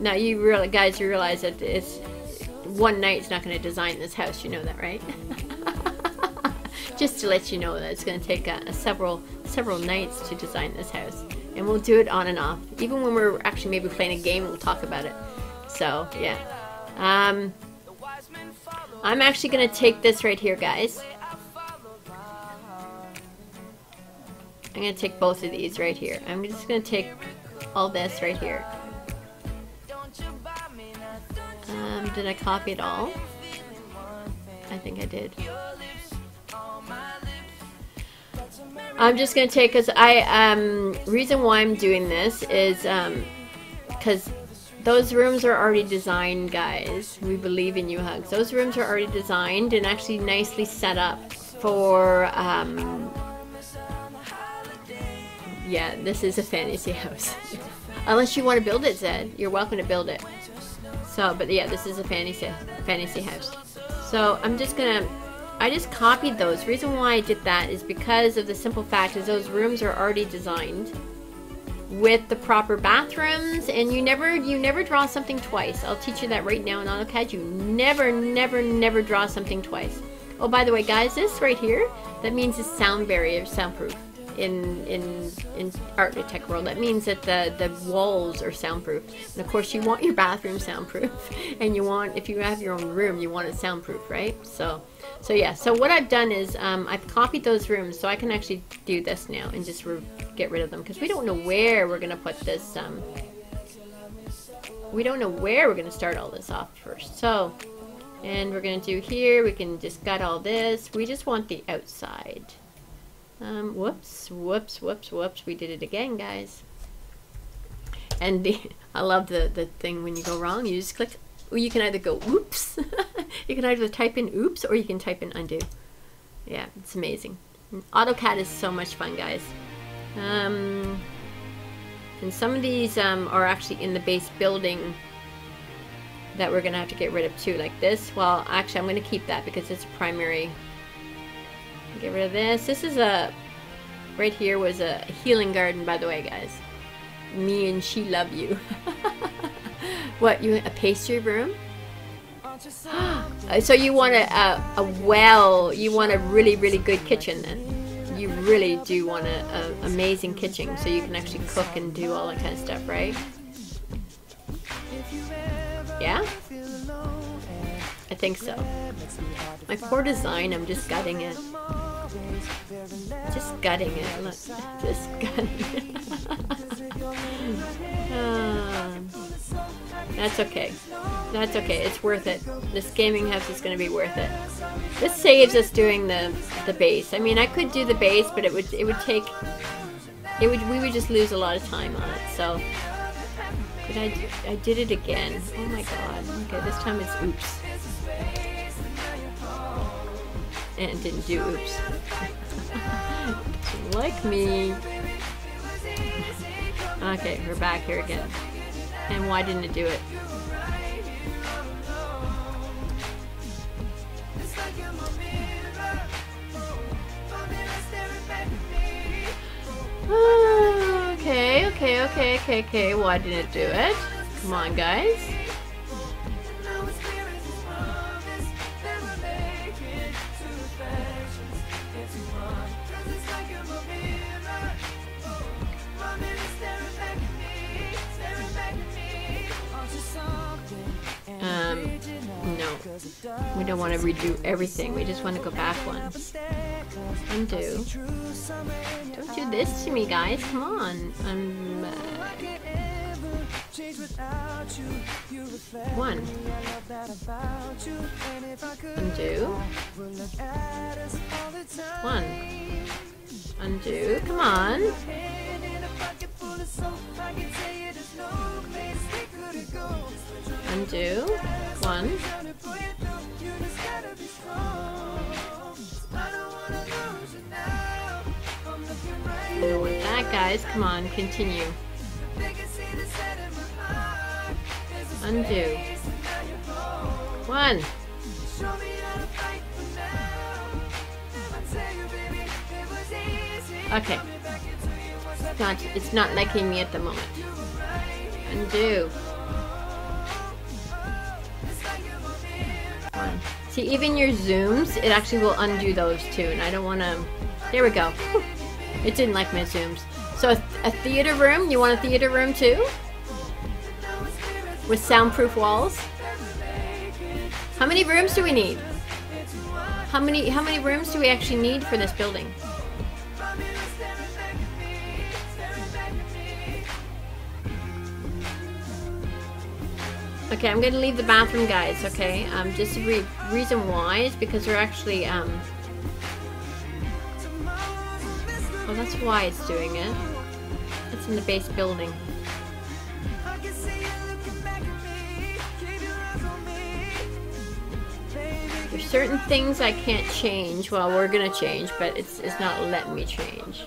now you really, guys, realize that it's one night's not going to design this house. You know that, right? Just to let you know that it's going to take a, several several nights to design this house, and we'll do it on and off. Even when we're actually maybe playing a game, we'll talk about it. So yeah, um, I'm actually going to take this right here, guys. I'm going to take both of these right here. I'm just going to take all this right here. Did I copy it all? I think I did. I'm just gonna take because I um reason why I'm doing this is um because those rooms are already designed guys. We believe in you hugs. Those rooms are already designed and actually nicely set up for um yeah this is a fantasy house. Unless you want to build it Zed. You're welcome to build it so but yeah this is a fantasy fantasy house so I'm just gonna I just copied those. Reason why I did that is because of the simple fact is those rooms are already designed with the proper bathrooms and you never you never draw something twice. I'll teach you that right now in AutoCAD. You never, never, never draw something twice. Oh, by the way, guys, this right here, that means it's sound barrier, soundproof in in in architect world. That means that the the walls are soundproof. And of course, you want your bathroom soundproof, and you want if you have your own room, you want it soundproof, right? So so yeah. So what I've done is um, I've copied those rooms, so I can actually do this now and just get rid of them because we don't know where we're gonna put this. Um, we don't know where we're gonna start all this off first. So. And we're going to do here, we can just gut all this. We just want the outside. Um, whoops, whoops, whoops, whoops. We did it again, guys. And the, I love the, the thing when you go wrong, you just click, you can either go oops. you can either type in oops or you can type in undo. Yeah, it's amazing. AutoCAD is so much fun, guys. Um, and some of these um, are actually in the base building that we're going to have to get rid of too, like this. Well, actually, I'm going to keep that because it's primary Get rid of this. This is a, right here was a healing garden, by the way, guys. Me and she love you. what, you a pastry room? so you want a, a, a, well, you want a really, really good kitchen then. You really do want an amazing kitchen so you can actually cook and do all that kind of stuff, right? Yeah? I think so. My poor design, I'm just gutting it. Just gutting it, look. Just gutting it. uh, that's okay. That's okay. It's worth it. This gaming house is going to be worth it. This saves us doing the the base. I mean, I could do the base, but it would it would take it would we would just lose a lot of time on it. So, but I I did it again. Oh my god. Okay, this time it's oops and didn't do oops. like me. Okay, we're back here again. And why didn't it do it? okay, okay, okay, okay, okay. Why didn't it do it? Come on, guys. We don't want to redo everything. We just want to go back one. Undo. Don't do this to me, guys. Come on. I'm... Uh, one. Undo. One. Undo. Come on. Undo. One. And with that, guys, come on, continue. Undo. One. Okay it's not it's not liking me at the moment. Undo. See, even your zooms, it actually will undo those too, and I don't want to... There we go. it didn't like my zooms. So a, a theater room, you want a theater room too? With soundproof walls? How many rooms do we need? How many, how many rooms do we actually need for this building? Okay, I'm gonna leave the bathroom, guys. Okay, um, just the re reason why is because we're actually um. Oh, that's why it's doing it. It's in the base building. There's certain things I can't change. Well, we're gonna change, but it's it's not letting me change.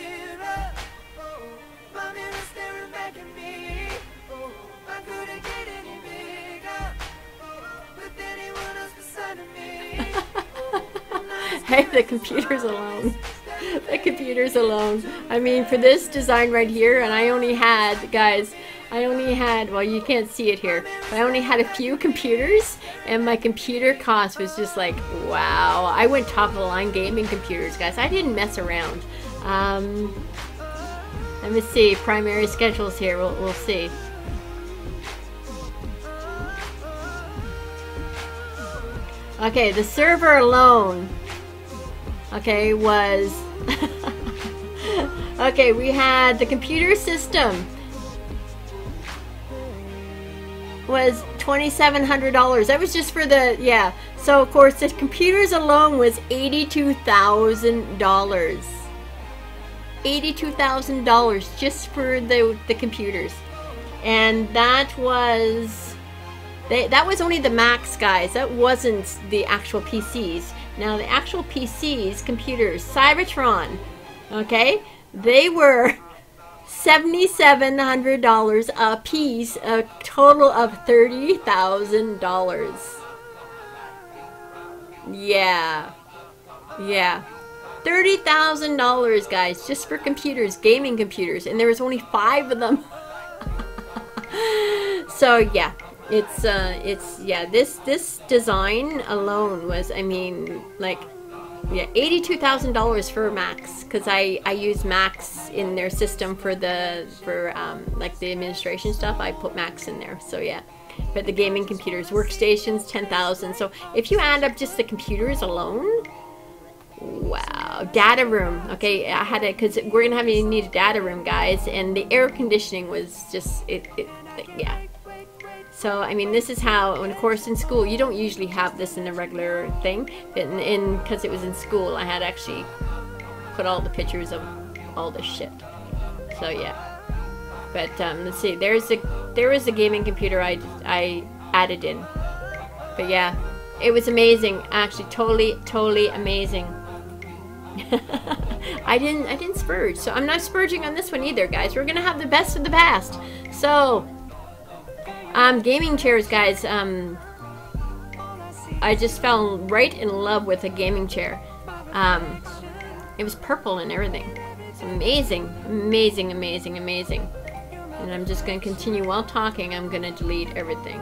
hey, the computer's alone. the computer's alone. I mean, for this design right here, and I only had, guys, I only had, well, you can't see it here, but I only had a few computers, and my computer cost was just like, wow. I went top of the line gaming computers, guys. I didn't mess around. Um, let me see, primary schedules here, we'll, we'll see. Okay, the server alone, okay, was, okay, we had the computer system, was $2,700. That was just for the, yeah. So, of course, the computers alone was $82,000. $82,000 just for the, the computers. And that was, they, that was only the Macs, guys. That wasn't the actual PCs. Now, the actual PCs, computers, Cybertron, okay, they were $7,700 a piece, a total of $30,000. Yeah. Yeah. $30,000, guys, just for computers, gaming computers, and there was only five of them. so, yeah. It's, uh, it's, yeah, this, this design alone was, I mean, like, yeah, eighty-two thousand dollars for Macs because I I use Macs in their system for the for um, like the administration stuff. I put Macs in there, so yeah. But the gaming computers, workstations, ten thousand. So if you add up just the computers alone, wow, data room. Okay, I had it because we're gonna have you need a data room, guys, and the air conditioning was just it, it yeah so, I mean, this is how, of course, in school, you don't usually have this in a regular thing. in, because it was in school, I had actually put all the pictures of all this shit. So, yeah. But, um, let's see, there's a, there is a gaming computer I, I added in. But, yeah, it was amazing. Actually, totally, totally amazing. I didn't, I didn't spurge. So, I'm not spurging on this one either, guys. We're gonna have the best of the past. So, um, gaming chairs, guys. Um, I just fell right in love with a gaming chair. Um, it was purple and everything. It's amazing, amazing, amazing, amazing. And I'm just going to continue while talking. I'm going to delete everything.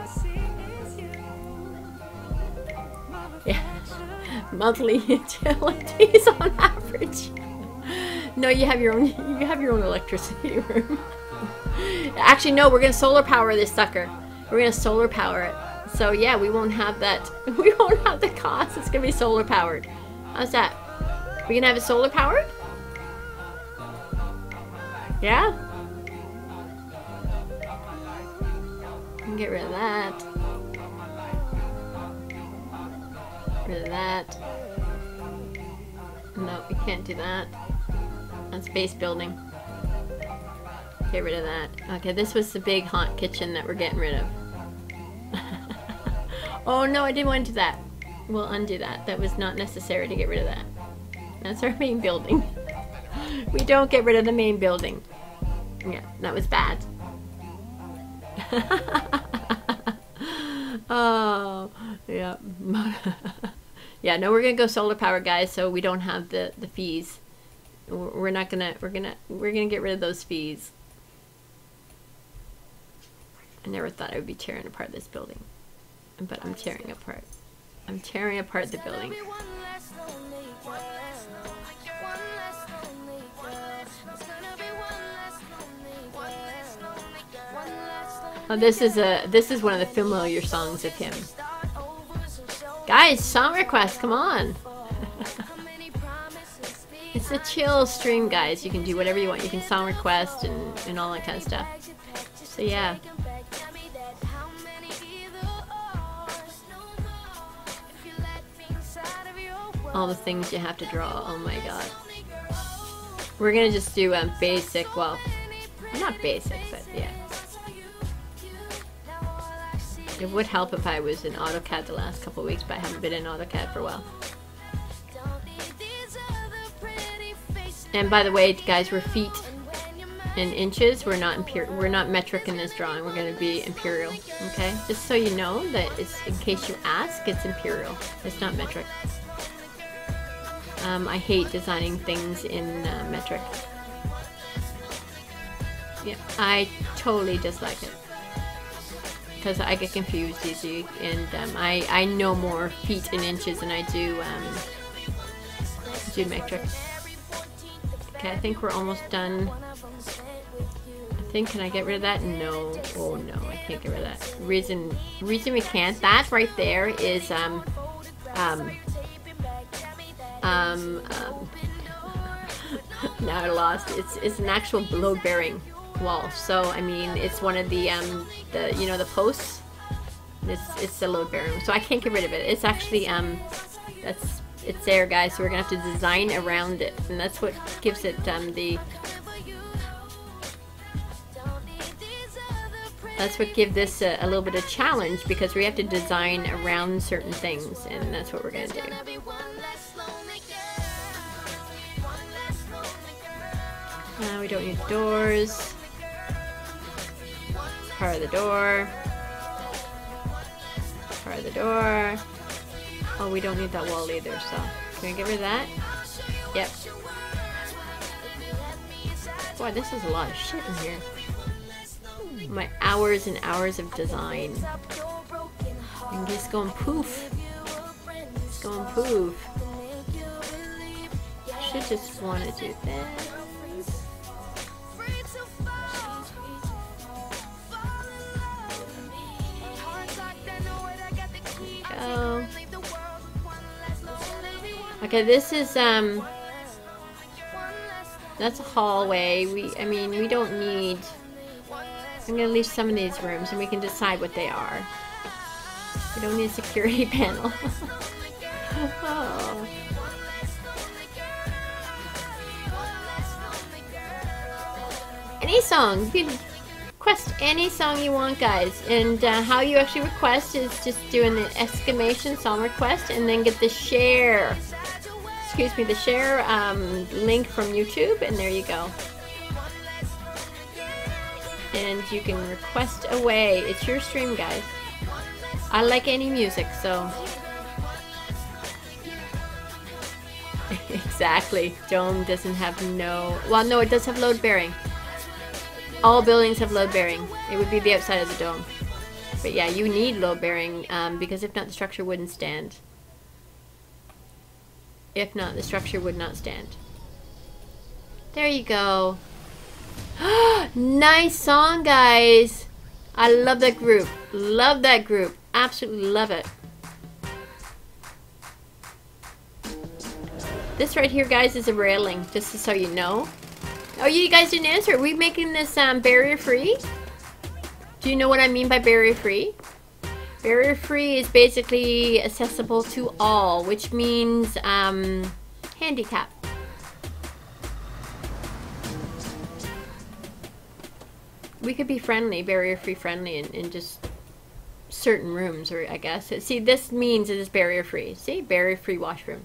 Yeah. Monthly utilities on average. No, you have your own. You have your own electricity room. Actually, no, we're going to solar power this sucker. We're to solar power it. So yeah, we won't have that. We won't have the cost. It's to be solar powered. How's that? We gonna have it solar powered? Yeah? get rid of that. Rid of that. No, we can't do that. That's base building. Get rid of that. Okay, this was the big haunt kitchen that we're getting rid of. oh no, I didn't want to do that. We'll undo that. That was not necessary to get rid of that. That's our main building. we don't get rid of the main building. Yeah, that was bad. oh, yeah. yeah, no, we're gonna go solar power, guys, so we don't have the, the fees. We're not gonna, we're gonna, we're gonna get rid of those fees. I never thought I would be tearing apart this building. But I'm tearing apart. I'm tearing apart the building. Oh, this is a this is one of the familiar songs of him. Guys, song request, come on. it's a chill stream, guys. You can do whatever you want. You can song request and, and all that kind of stuff. So yeah. All the things you have to draw. Oh my god. We're gonna just do um, basic, well, not basic, but yeah. It would help if I was in AutoCAD the last couple weeks, but I haven't been in AutoCAD for a while. And by the way, guys, we're feet in inches. We're not imperial. We're not metric in this drawing. We're going to be imperial. Okay, just so you know that it's in case you ask, it's imperial. It's not metric. Um, I hate designing things in uh, metric. Yeah, I totally dislike it because I get confused easy, and um, I I know more feet and inches than I do um, do metric. Okay, I think we're almost done. I think can I get rid of that? No. Oh no, I can't get rid of that. Reason reason we can't. That right there is um um um, um now I lost. It's it's an actual load bearing wall. So I mean, it's one of the um the you know the posts. It's it's the load bearing. So I can't get rid of it. It's actually um that's it's there, guys. So we're gonna have to design around it, and that's what gives it um the. That's what gives this a, a little bit of challenge because we have to design around certain things, and that's what we're gonna do. Uh, we don't need doors part of the door. Part of the door. Oh, we don't need that wall either, so can I get rid of that? Yep. Boy, this is a lot of shit in here. My hours and hours of design. And just going poof. It's going poof. Should just want to do that. Go. Okay, this is, um, that's a hallway. We, I mean, we don't need, I'm to leave some of these rooms and we can decide what they are. We don't need a security panel. oh. Any song. You can request any song you want, guys. And uh, how you actually request is just doing the exclamation song request and then get the share. Excuse me, the share um, link from YouTube, and there you go. And you can request away. It's your stream, guys. I like any music, so. exactly. Dome doesn't have no. Well, no, it does have load bearing. All buildings have load bearing. It would be the outside of the dome. But yeah, you need load bearing um, because if not, the structure wouldn't stand. If not, the structure would not stand. There you go. nice song, guys. I love that group. Love that group. Absolutely love it. This right here, guys, is a railing, just so you know. Oh, you guys didn't answer. Are we making this um, barrier free? Do you know what I mean by barrier free? Barrier free is basically accessible to all, which means um, handicap. We could be friendly, barrier free friendly in, in just certain rooms, or I guess. See, this means it is barrier free. See, barrier free washroom.